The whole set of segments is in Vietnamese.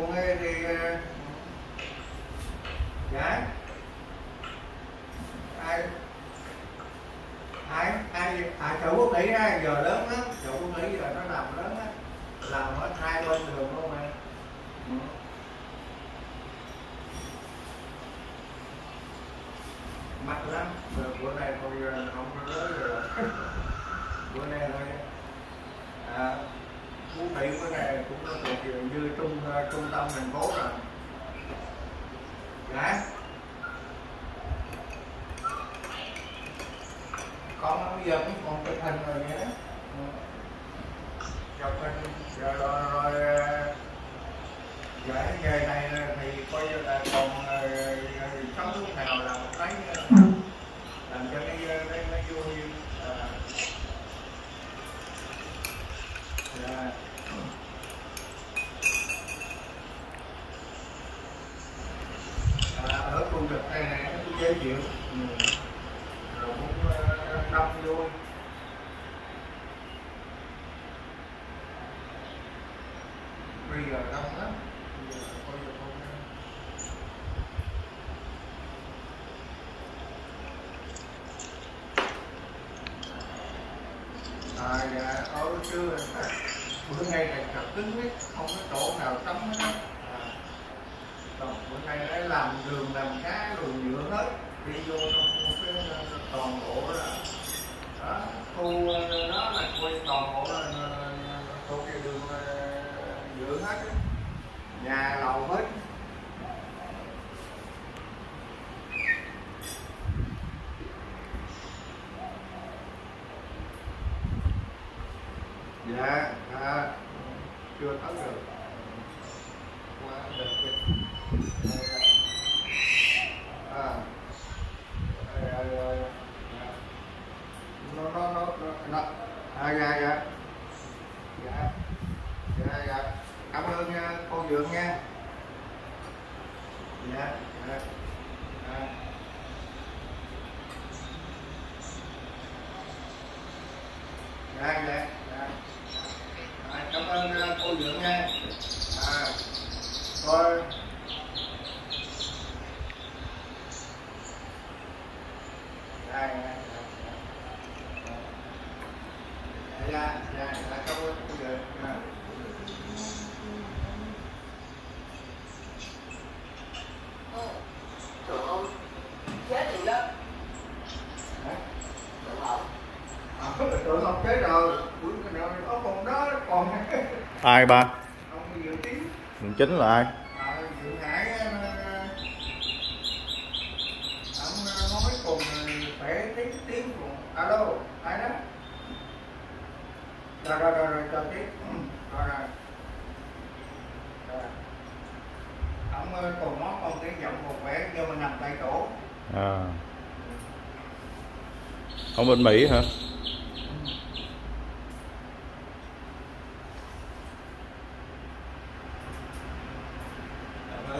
cuộn thì dạ ai? Ai? Ai? À chỗ quốc mỹ á giờ lớn lắm. Chỗ quốc mỹ giờ nó làm lớn á làm ở hai bên đường luôn mà. Ừ. Mặt lắm. Rồi bữa nay thôi ờ, không có lớn rồi. Bữa nay thôi à, cũng bị bữa nay cũng có chuyện như trung trung tâm thành phố rồi. Dạ con bây giờ cũng còn chụp hình rồi nhé chụp hình rồi rồi, rồi dạ về này thì coi như là còn ờ, sống lúc nào là một cái ờ, làm cho cái ờ, cái cái vui à, dạ. à, ở khu vực này này nó cũng dễ chịu ừ. rồi cũng ờ, đông vui bây giờ đông lắm. À dạ ở chưa bữa nay là chặt cứng hết không có chỗ nào tắm hết còn bữa nay đã làm đường làm cá rồi nhựa hết. Đi vô trong cái ờ, toàn bộ đó đó khu ờ, đó là quay toàn bộ là ờ, thuộc cái đường nhựa hết nhà lầu hết. Dạ à, chưa tới được qua được cái à Đây, đây, đây, đây. Dạ. nó nó nó nó nó à dạ dạ dạ dạ dạ cảm ơn nha, cô dưỡng nha dạ dạ à. dạ dạ dạ à, cảm ơn uh, cô dượng nha à rồi dạ dạ dạ dạ dạ dạ chết đó. Hả? Trời tưởng chết rồi Ủa, cái đó đó còn ai ba ông dự chính là ai à, dự hải ông ờ, nói cùng ờ, phải tiếng tiếng alo ai đó rồi rồi rồi rồi cho tiếp. Rồi rồi. Ông cùng nói con tiếng giọng một vẻ nhưng mà nằm tại chỗ. À. ông bên mỹ hả?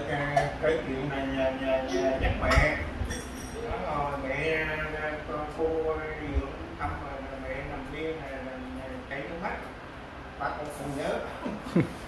Cái, cái chuyện này nhà, nhà, nhà nhắc mẹ nó rồi mẹ ờ, con cô dưỡng thăm rồi mẹ nằm viên này chạy nước mắt bác cũng không nhớ.